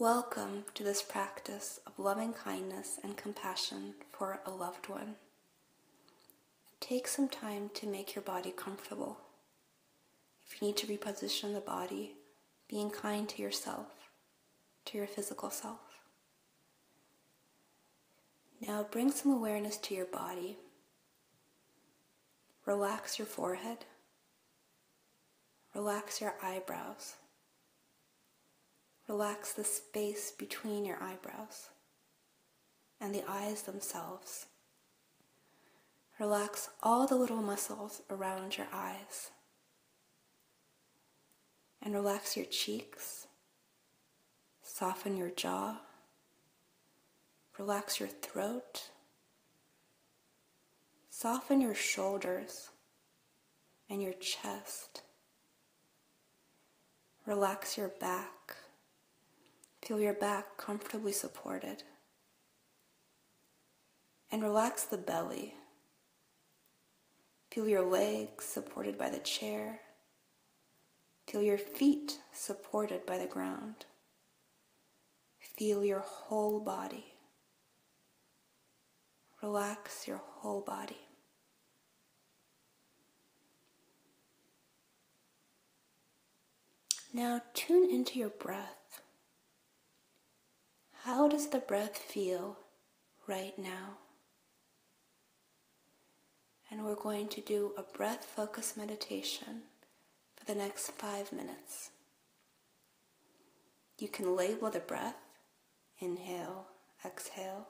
Welcome to this practice of loving kindness and compassion for a loved one. Take some time to make your body comfortable. If you need to reposition the body, being kind to yourself, to your physical self. Now bring some awareness to your body. Relax your forehead. Relax your eyebrows. Relax the space between your eyebrows and the eyes themselves. Relax all the little muscles around your eyes. And relax your cheeks. Soften your jaw. Relax your throat. Soften your shoulders and your chest. Relax your back. Feel your back comfortably supported. And relax the belly. Feel your legs supported by the chair. Feel your feet supported by the ground. Feel your whole body. Relax your whole body. Now tune into your breath. How does the breath feel right now? And we're going to do a breath focus meditation for the next five minutes. You can label the breath, inhale, exhale.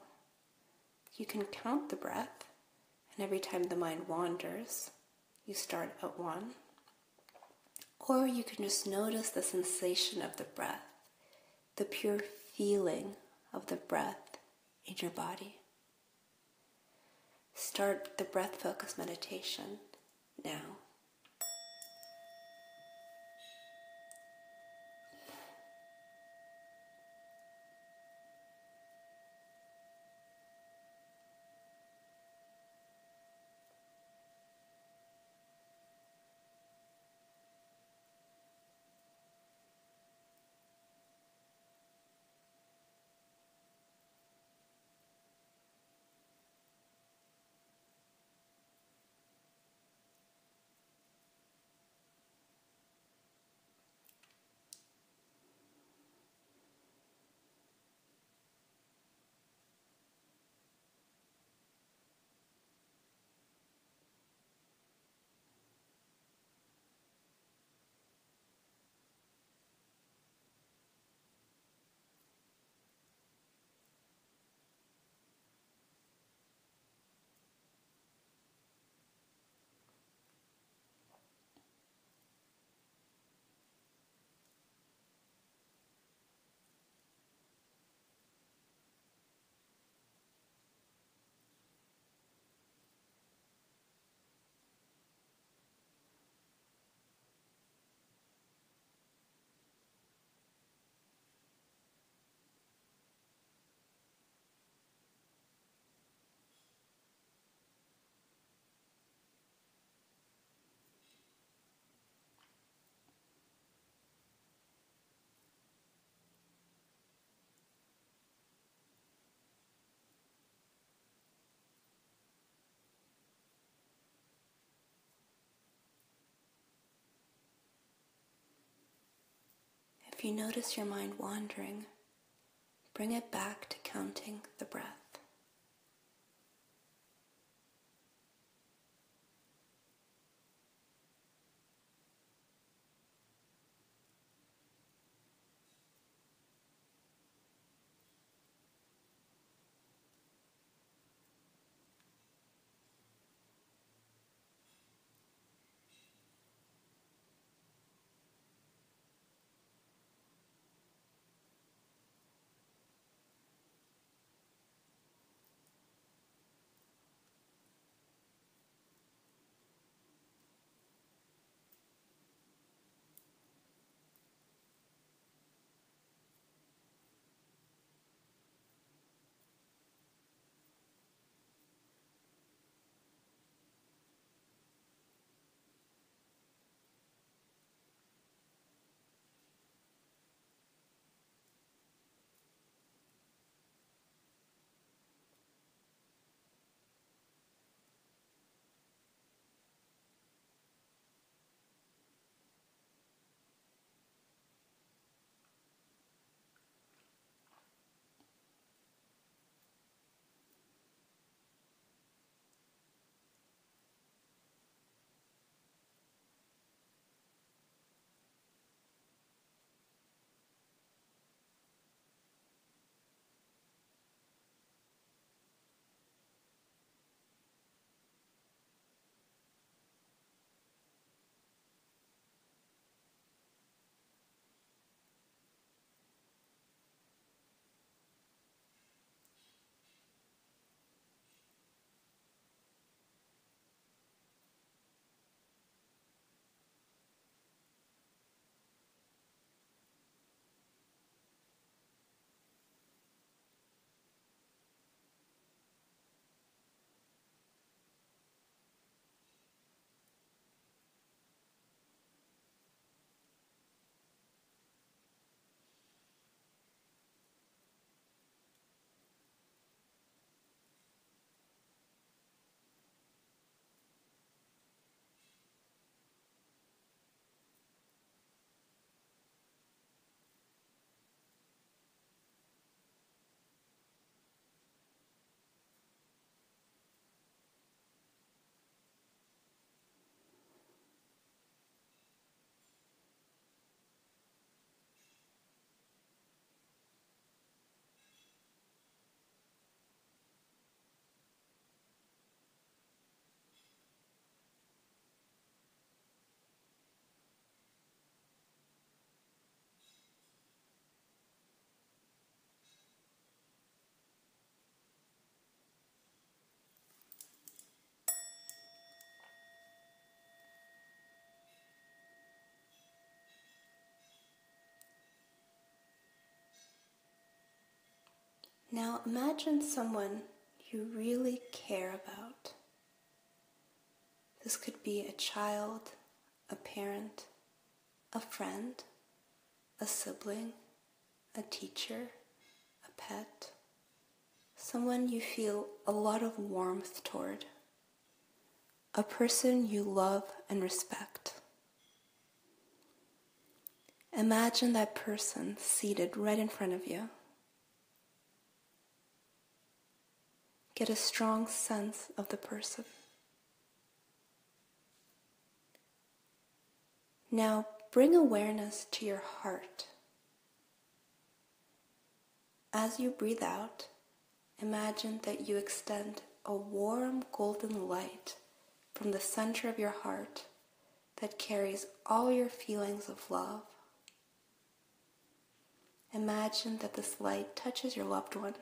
You can count the breath, and every time the mind wanders, you start at one. Or you can just notice the sensation of the breath, the pure feeling of the breath in your body. Start the breath focus meditation now. If you notice your mind wandering, bring it back to counting the breath. Now imagine someone you really care about. This could be a child, a parent, a friend, a sibling, a teacher, a pet, someone you feel a lot of warmth toward, a person you love and respect. Imagine that person seated right in front of you. Get a strong sense of the person. Now bring awareness to your heart. As you breathe out, imagine that you extend a warm golden light from the center of your heart that carries all your feelings of love. Imagine that this light touches your loved one,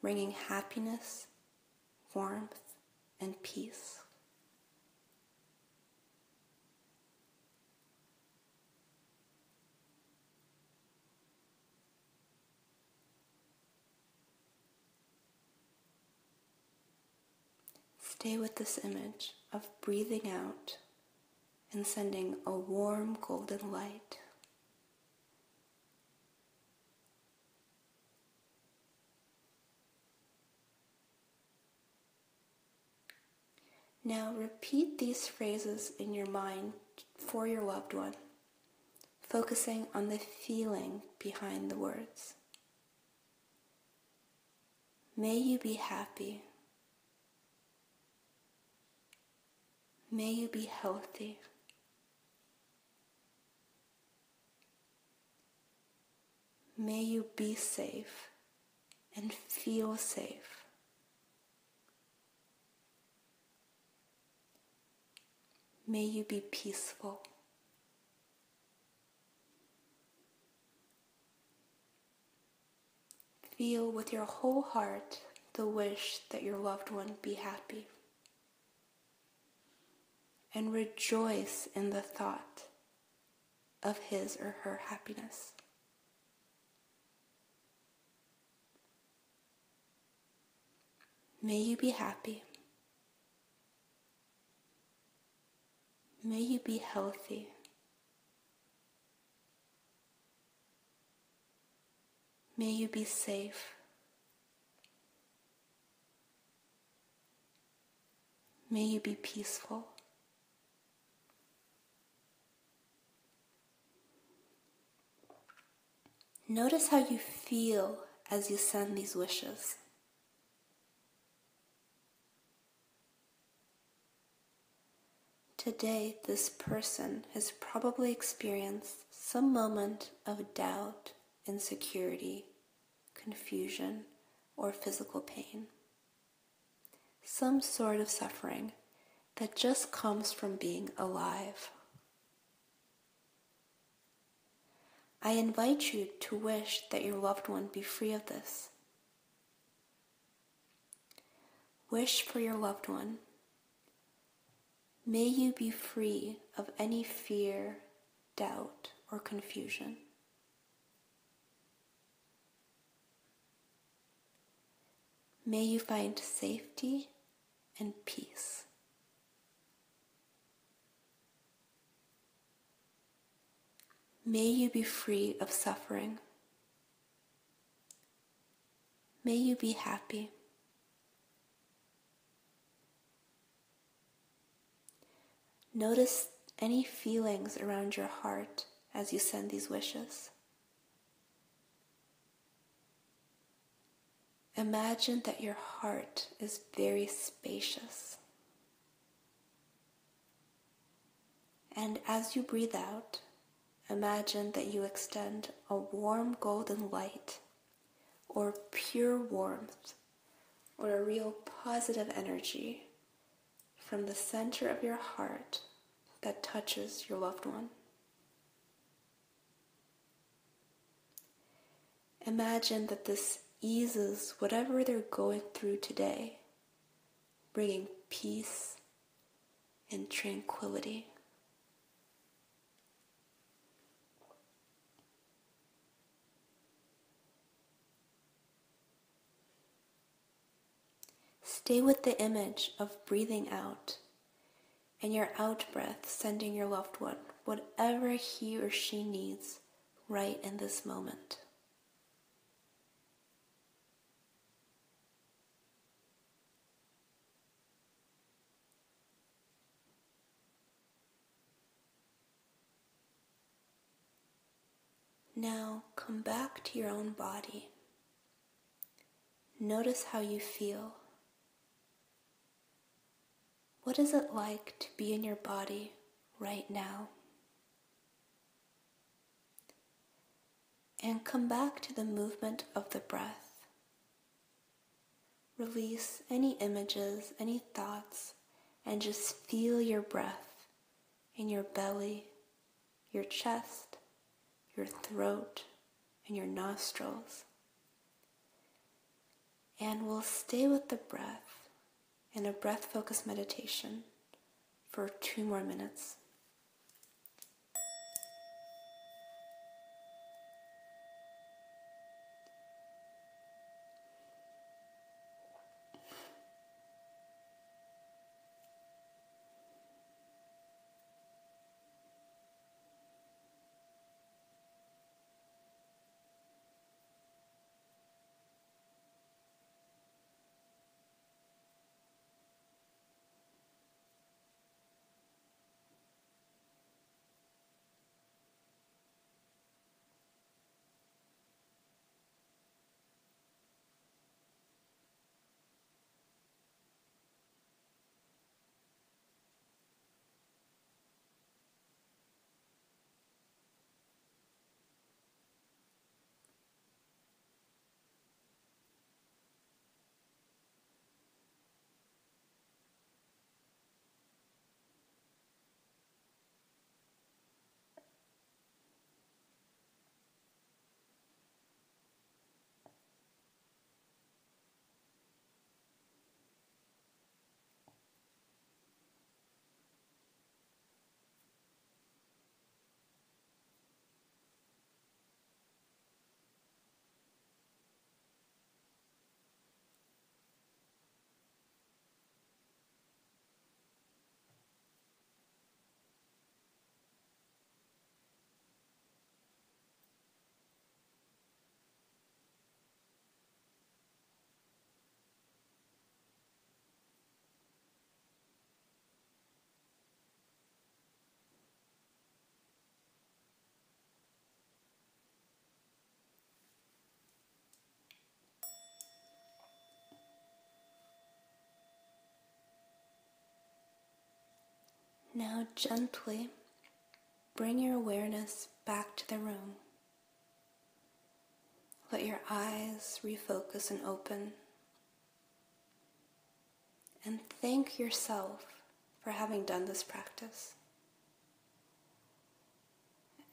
bringing happiness, warmth, and peace. Stay with this image of breathing out and sending a warm golden light. Now repeat these phrases in your mind for your loved one, focusing on the feeling behind the words. May you be happy. May you be healthy. May you be safe and feel safe. May you be peaceful. Feel with your whole heart the wish that your loved one be happy and rejoice in the thought of his or her happiness. May you be happy. May you be healthy. May you be safe. May you be peaceful. Notice how you feel as you send these wishes. Today, this person has probably experienced some moment of doubt, insecurity, confusion, or physical pain. Some sort of suffering that just comes from being alive. I invite you to wish that your loved one be free of this. Wish for your loved one. May you be free of any fear, doubt, or confusion. May you find safety and peace. May you be free of suffering. May you be happy. Notice any feelings around your heart as you send these wishes. Imagine that your heart is very spacious. And as you breathe out, Imagine that you extend a warm golden light or pure warmth or a real positive energy from the center of your heart that touches your loved one. Imagine that this eases whatever they're going through today, bringing peace and tranquility. Stay with the image of breathing out and your out breath sending your loved one whatever he or she needs right in this moment. Now come back to your own body. Notice how you feel. What is it like to be in your body right now? And come back to the movement of the breath. Release any images, any thoughts, and just feel your breath in your belly, your chest, your throat, and your nostrils. And we'll stay with the breath in a breath focused meditation for two more minutes. Now gently bring your awareness back to the room. Let your eyes refocus and open. And thank yourself for having done this practice.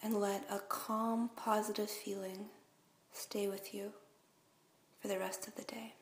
And let a calm, positive feeling stay with you for the rest of the day.